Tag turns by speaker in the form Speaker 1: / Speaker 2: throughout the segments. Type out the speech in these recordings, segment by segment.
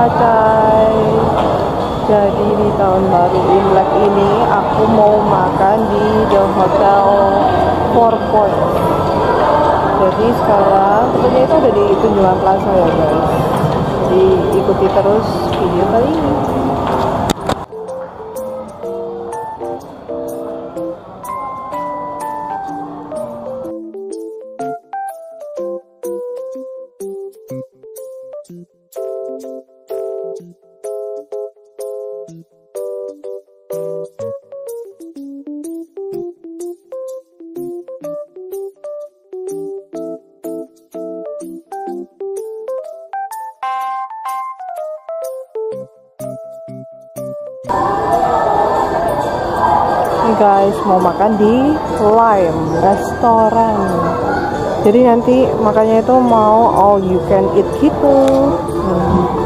Speaker 1: kacai jadi di tahun baru Imlek ini aku mau makan di The Hotel Four Points. Jadi sekarang tentunya itu ada di Tunjungan Plaza ya guys. Jadi ikuti terus video kali ini Ini guys mau makan di Lime restoran. Jadi nanti makannya itu mau all you can eat gitu. Hmm.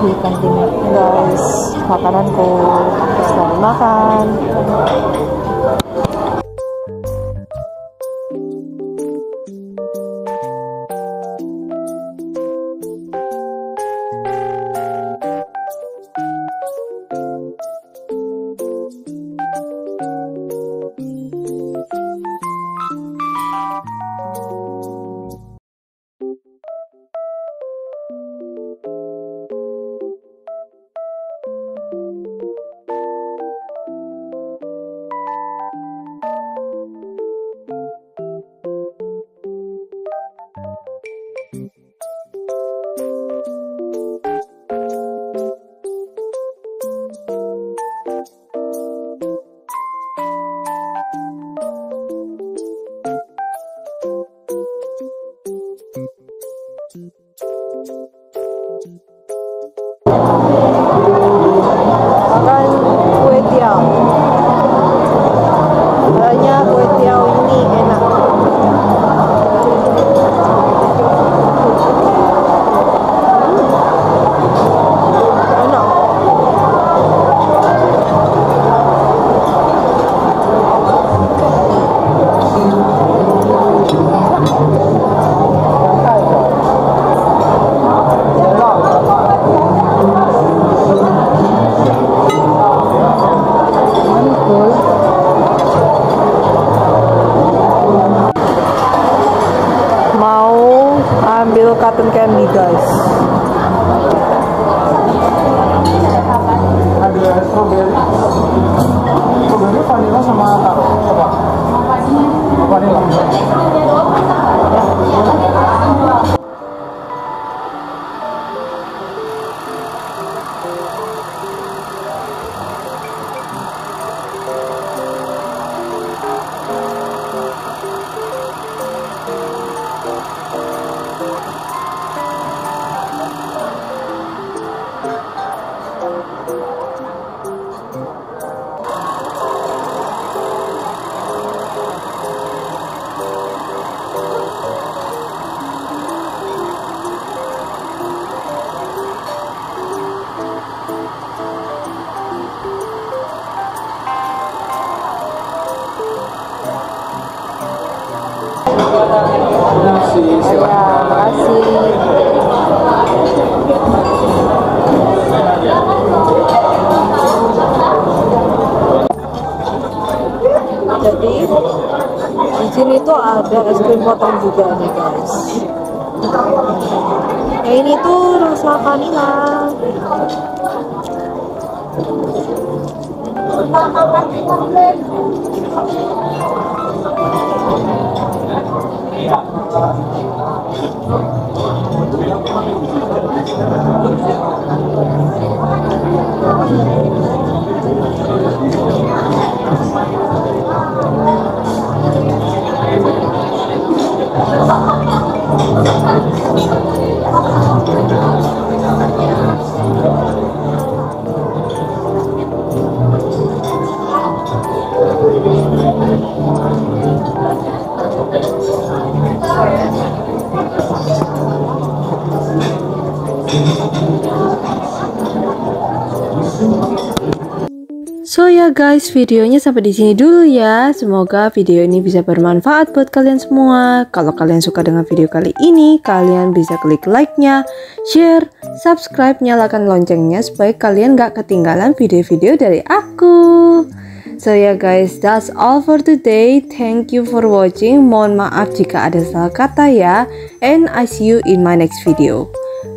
Speaker 1: Di kantin. Guys makananku selamat makan makan ambil cotton candy guys.
Speaker 2: Ada strawberry. Strawberry vanilla sama apa? Vanilla
Speaker 1: Ya. Jadi di sini tuh ada es krim potong juga nih guys. Ini tuh rasa vanilla. So ya guys, videonya sampai di sini dulu ya. Semoga video ini bisa bermanfaat buat kalian semua. Kalau kalian suka dengan video kali ini, kalian bisa klik like-nya, share, subscribe, nyalakan loncengnya supaya kalian gak ketinggalan video-video dari aku. So ya guys, that's all for today. Thank you for watching. Mohon maaf jika ada salah kata ya. And I see you in my next video.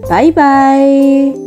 Speaker 1: Bye bye.